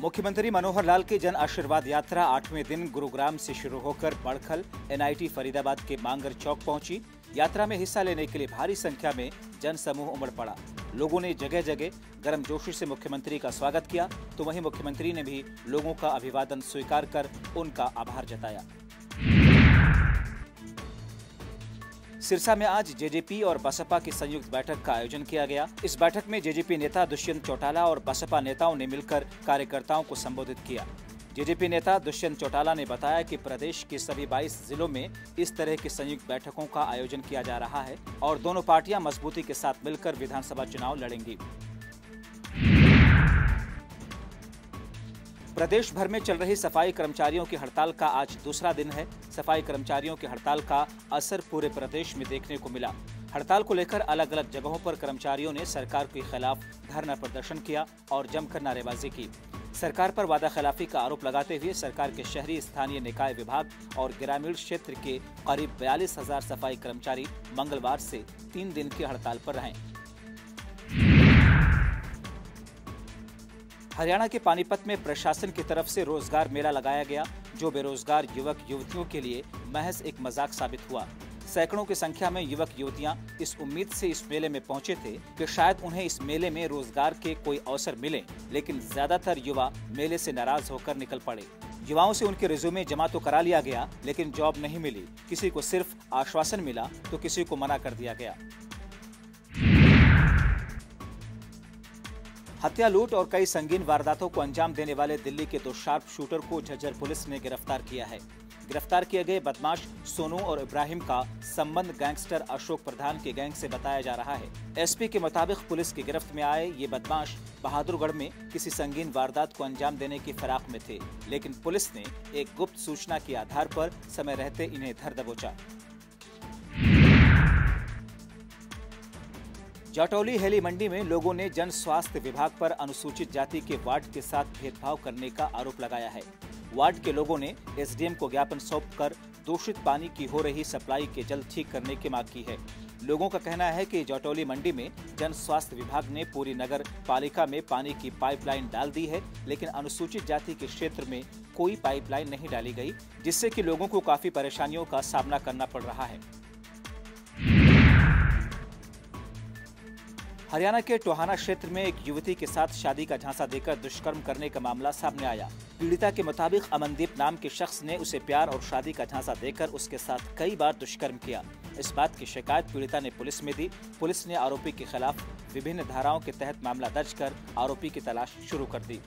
मुख्यमंत्री मनोहर लाल की जन आशीर्वाद यात्रा आठवें दिन गुरुग्राम से शुरू होकर बड़खल, एनआईटी फरीदाबाद के मांगर चौक पहुँची। यात्रा में हिस्सा लेने के लिए भारी संख्या में जन समूह उमड़ पड़ा। लोगों ने जगह जगह गर्म जोशी से मुख्यमंत्री का स्वागत किया तो वहीं मुख्यमंत्री ने भी लोगों का अभिवादन स्वीकार कर उनका आभार जताया। सिरसा में आज जेजेपी और बसपा की संयुक्त बैठक का आयोजन किया गया। इस बैठक में जेजेपी नेता दुष्यंत चौटाला और बसपा नेताओं ने मिलकर कार्यकर्ताओं को संबोधित किया। जेजेपी नेता दुष्यंत चौटाला ने बताया कि प्रदेश के सभी 22 जिलों में इस तरह की संयुक्त बैठकों का आयोजन किया जा रहा है और दोनों पार्टियाँ मजबूती के साथ मिलकर विधानसभा चुनाव लड़ेंगी। प्रदेश भर में चल रही सफ़ाई कर्मचारियों की हड़ताल का आज दूसरा दिन है। सफ़ाई कर्मचारियों की हड़ताल का असर पूरे प्रदेश में देखने को मिला। हड़ताल को लेकर अलग अलग जगहों पर कर्मचारियों ने सरकार के खिलाफ धरना प्रदर्शन किया और जमकर नारेबाजी की। सरकार पर वादा खिलाफी का आरोप लगाते हुए सरकार के शहरी स्थानीय निकाय विभाग और ग्रामीण क्षेत्र के करीब बयालीस हज़ार सफ़ाई कर्मचारी मंगलवार से तीन दिन की हड़ताल पर रहे। हरियाणा के पानीपत में प्रशासन की तरफ़ से रोज़गार मेला लगाया गया, जो बेरोजगार युवक युवतियों के लिए महज एक मज़ाक साबित हुआ। सैकड़ों की संख्या में युवक युवतियाँ इस उम्मीद से इस मेले में पहुँचे थे कि शायद उन्हें इस मेले में रोज़गार के कोई अवसर मिले, लेकिन ज़्यादातर युवा मेले से नाराज़ होकर निकल पड़े। युवाओं से उनके रिज्यूमे जमा तो करा लिया गया, लेकिन जॉब नहीं मिली। किसी को सिर्फ़ आश्वासन मिला तो किसी को मना कर दिया गया। हत्या, लूट और कई संगीन वारदातों को अंजाम देने वाले दिल्ली के दो शार्प शूटर को झज्जर पुलिस ने गिरफ़्तार किया है। गिरफ़्तार किए गए बदमाश सोनू और इब्राहिम का संबंध गैंगस्टर अशोक प्रधान के गैंग से बताया जा रहा है। एसपी के मुताबिक पुलिस की गिरफ्त में आए ये बदमाश बहादुरगढ़ में किसी संगीन वारदात को अंजाम देने की फिराक में थे, लेकिन पुलिस ने एक गुप्त सूचना के आधार पर समय रहते इन्हें धर दबोचा। जाटौली हेली मंडी में लोगों ने जन स्वास्थ्य विभाग पर अनुसूचित जाति के वार्ड के साथ भेदभाव करने का आरोप लगाया है। वार्ड के लोगों ने एसडीएम को ज्ञापन सौंपकर दूषित पानी की हो रही सप्लाई के जल्द ठीक करने की मांग की है। लोगों का कहना है कि जटौली मंडी में जन स्वास्थ्य विभाग ने पूरी नगर पालिका में पानी की पाइपलाइन डाल दी है, लेकिन अनुसूचित जाति के क्षेत्र में कोई पाइपलाइन नहीं डाली गई, जिससे कि लोगों को काफ़ी परेशानियों का सामना करना पड़ रहा है। हरियाणा के टोहाना क्षेत्र में एक युवती के साथ शादी का झांसा देकर दुष्कर्म करने का मामला सामने आया। पीड़िता के मुताबिक अमनदीप नाम के शख्स ने उसे प्यार और शादी का झांसा देकर उसके साथ कई बार दुष्कर्म किया। इस बात की शिकायत पीड़िता ने पुलिस में दी। पुलिस ने आरोपी के खिलाफ विभिन्न धाराओं के तहत मामला दर्ज कर आरोपी की तलाश शुरू कर दी।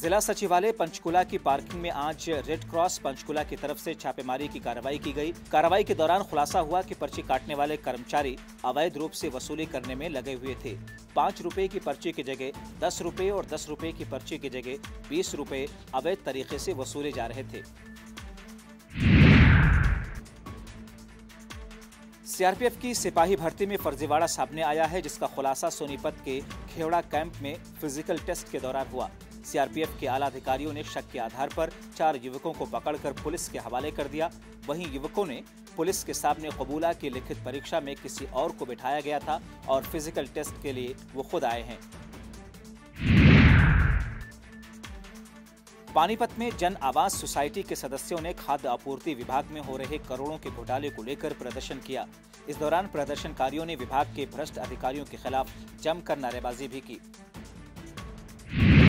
जिला सचिवालय पंचकुला की पार्किंग में आज रेड क्रॉस पंचकुला की तरफ़ से छापेमारी की कार्रवाई की गई। कार्रवाई के दौरान खुलासा हुआ कि पर्ची काटने वाले कर्मचारी अवैध रूप से वसूली करने में लगे हुए थे। पाँच रुपए की पर्ची की जगह दस रुपए और दस रुपए की पर्ची की जगह बीस रुपए अवैध तरीके से वसूले जा रहे थे। सीआरपीएफ की सिपाही भर्ती में फर्जीवाड़ा सामने आया है, जिसका खुलासा सोनीपत के खेवड़ा कैंप में फ़िज़िकल टेस्ट के दौरान हुआ। सीआरपीएफ के आला अधिकारियों ने शक के आधार पर चार युवकों को पकड़कर पुलिस के हवाले कर दिया। वहीं युवकों ने पुलिस के सामने कबूला की लिखित परीक्षा में किसी और को बिठाया गया था और फ़िज़िकल टेस्ट के लिए वो खुद आए हैं। पानीपत में जन आवास सोसाइटी के सदस्यों ने खाद्य आपूर्ति विभाग में हो रहे करोड़ों के घोटाले को लेकर प्रदर्शन किया। इस दौरान प्रदर्शनकारियों ने विभाग के भ्रष्ट अधिकारियों के खिलाफ जमकर नारेबाजी भी की।